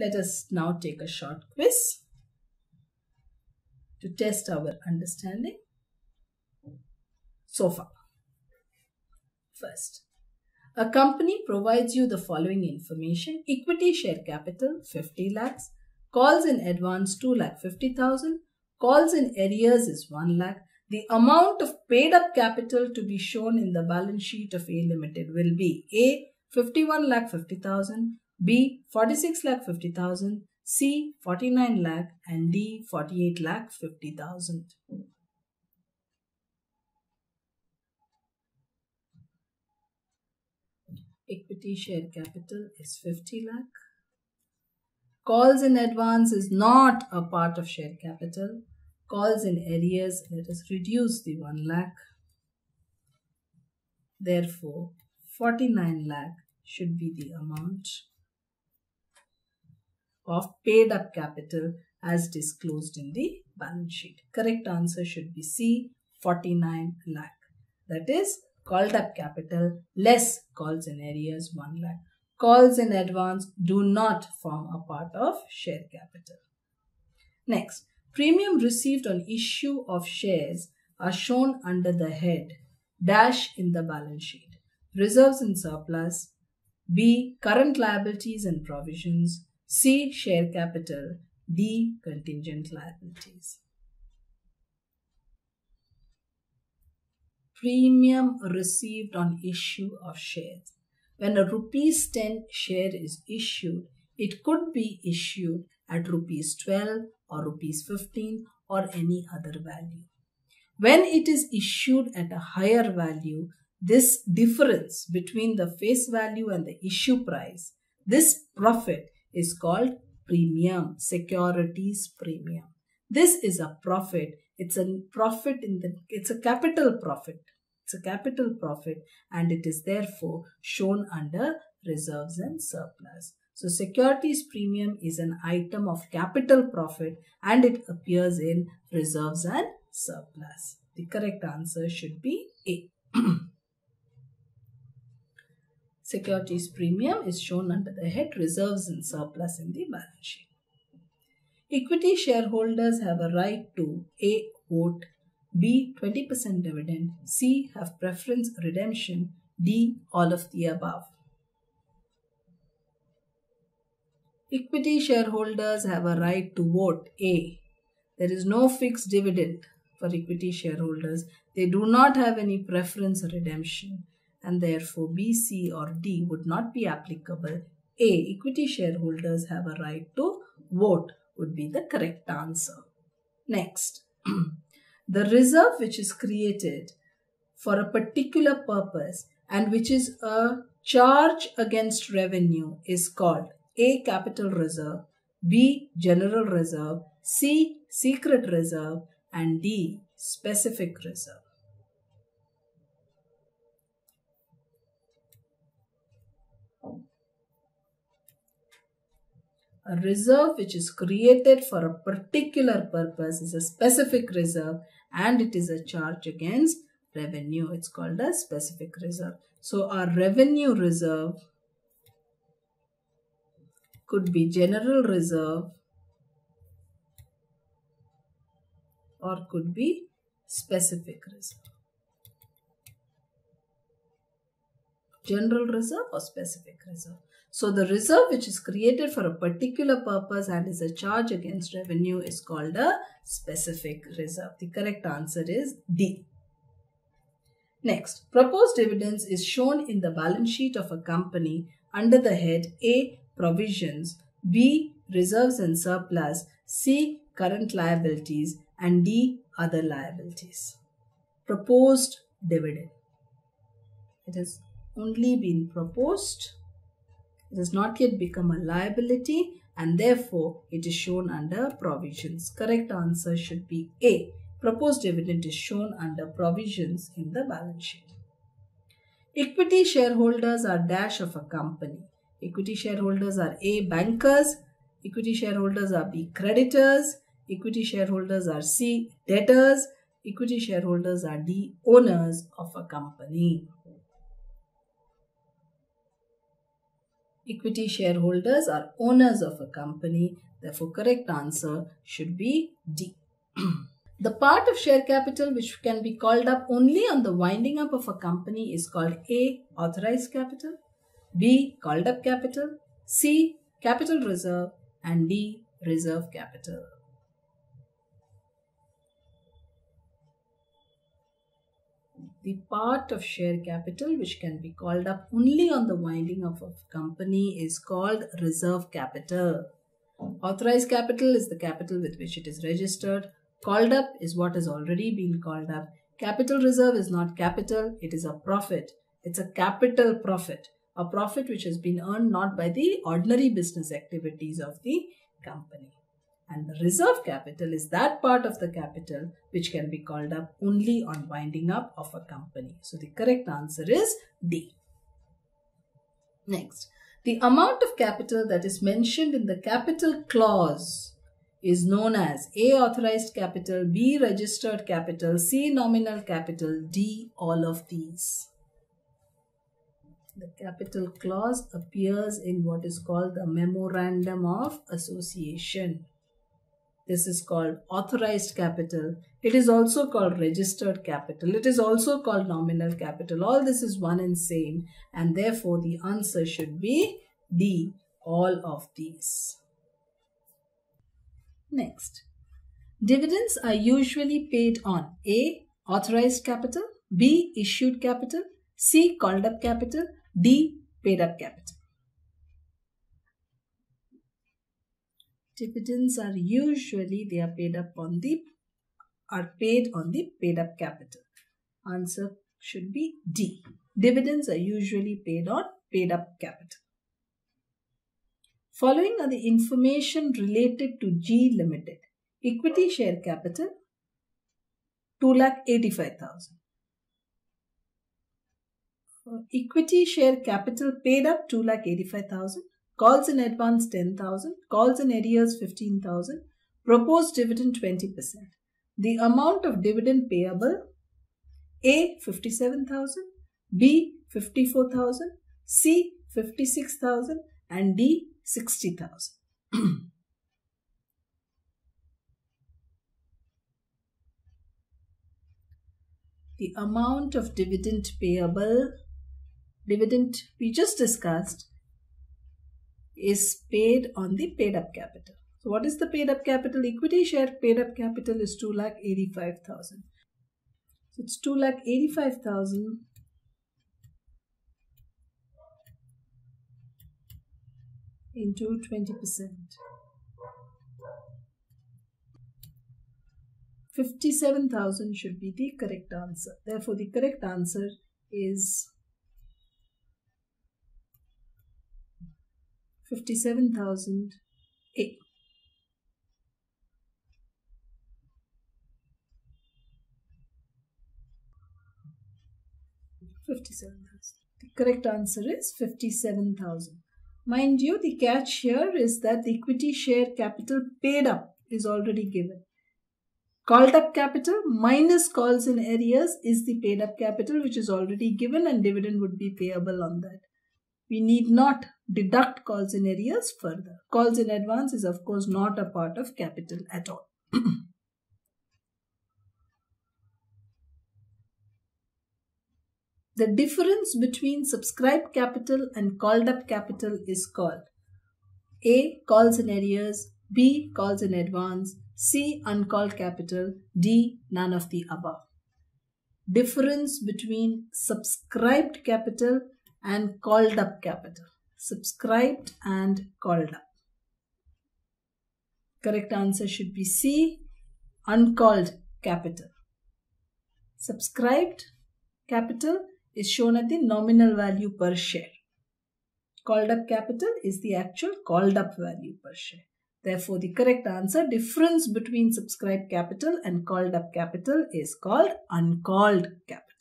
Let us now take a short quiz to test our understanding. So far. First, a company provides you the following information. Equity share capital 50 lakhs, calls in advance 2 lakh 50,000, calls in arrears is 1 lakh. The amount of paid up capital to be shown in the balance sheet of A Limited will be A 51 lakh 50,000, B 46 lakh 50,000, C 49 lakh and D 48 lakh 50,000. Equity share capital is 50 lakh. Calls in advance is not a part of share capital. Calls in arrears, let us reduce the 1 lakh. Therefore, 49 lakh should be the amount of paid up capital as disclosed in the balance sheet. Correct answer should be C 49 lakh. That is called up capital less calls in arrears 1 lakh. Calls in advance do not form a part of share capital. Next, premium received on issue of shares are shown under the head dash in the balance sheet. Reserves and surplus, B. Current liabilities and provisions, C. Share capital, D. Contingent liabilities. Premium received on issue of shares. When a rupees 10 share is issued, it could be issued at rupees 12 or rupees 15 or any other value. When it is issued at a higher value, this difference between the face value and the issue price, this profit is called premium, securities premium. This is a profit. It's a profit in the, it's a capital profit. It's a capital profit and it is therefore shown under reserves and surplus. So securities premium is an item of capital profit and it appears in reserves and surplus. The correct answer should be A. Securities premium is shown under the head reserves and surplus in the balance sheet. Equity shareholders have a right to A. Vote B. 20% dividend C. Have preference redemption D. All of the above. Equity shareholders have a right to vote A. There is no fixed dividend for equity shareholders. They do not have any preference redemption and therefore B, C or D would not be applicable. A. Equity shareholders have a right to vote would be the correct answer. Next, the reserve which is created for a particular purpose and which is a charge against revenue is called A. Capital reserve, B. General reserve, C. Secret reserve and D. Specific reserve. A reserve which is created for a particular purpose is a specific reserve and it is a charge against revenue. It's called a specific reserve. So our revenue reserve could be general reserve or could be specific reserve. General reserve or specific reserve. So the reserve which is created for a particular purpose and is a charge against revenue is called a specific reserve. The correct answer is D. Next, proposed dividends is shown in the balance sheet of a company under the head A. Provisions, B. Reserves and surplus, C. Current liabilities and D. Other liabilities. Proposed dividend. It has only been proposed it has not yet become a liability and therefore it is shown under provisions. Correct answer should be A. Proposed dividend is shown under provisions in the balance sheet. Equity shareholders are dash of a company. Equity shareholders are A. Bankers. Equity shareholders are B. Creditors. Equity shareholders are C. Debtors. Equity shareholders are D. Owners of a company. Equity shareholders are owners of a company. Therefore, correct answer should be D. the part of share capital which can be called up only on the winding up of a company is called A. Authorized capital, B. Called up capital, C. Capital reserve and D. Reserve capital. The part of share capital which can be called up only on the winding up of a company is called reserve capital. Authorized capital is the capital with which it is registered. Called up is what has already been called up. Capital reserve is not capital, it is a profit. It's a capital profit, a profit which has been earned not by the ordinary business activities of the company. And the reserve capital is that part of the capital which can be called up only on winding up of a company. So the correct answer is D. Next, the amount of capital that is mentioned in the capital clause is known as A authorized capital, B registered capital, C nominal capital, D all of these. The capital clause appears in what is called the Memorandum of Association. This is called authorized capital. It is also called registered capital. It is also called nominal capital. All this is one and same and therefore the answer should be D, all of these. Next, dividends are usually paid on A. Authorized capital, B. Issued capital, C. Called up capital, D. Paid up capital. Dividends are usually they are paid up on the are paid on the paid up capital. Answer should be D. Dividends are usually paid on paid up capital. Following are the information related to G Limited. Equity share capital 2,85,000. Equity share capital paid up 2,85,000 calls in advance 10,000, calls in arrears 15,000, proposed dividend 20%. The amount of dividend payable A 57,000, B 54,000, C 56,000 and D 60,000. the amount of dividend payable dividend we just discussed is paid on the paid up capital. So what is the paid up capital? Equity share paid up capital is 2 lakh 85,000. So it's 2 lakh 85,000 into 20%. 57,000 should be the correct answer. Therefore, the correct answer is 57,008. Fifty-seven thousand. The correct answer is fifty-seven thousand. Mind you, the catch here is that the equity share capital paid up is already given. Called up capital minus calls in arrears is the paid up capital which is already given and dividend would be payable on that we need not deduct calls in arrears further. Calls in advance is of course not a part of capital at all. the difference between subscribed capital and called up capital is called A. Calls in arrears B. Calls in advance C. Uncalled capital D. None of the above. Difference between subscribed capital and called up capital. Subscribed and called up. Correct answer should be C. Uncalled capital. Subscribed capital is shown at the nominal value per share. Called up capital is the actual called up value per share. Therefore, the correct answer difference between subscribed capital and called up capital is called uncalled capital.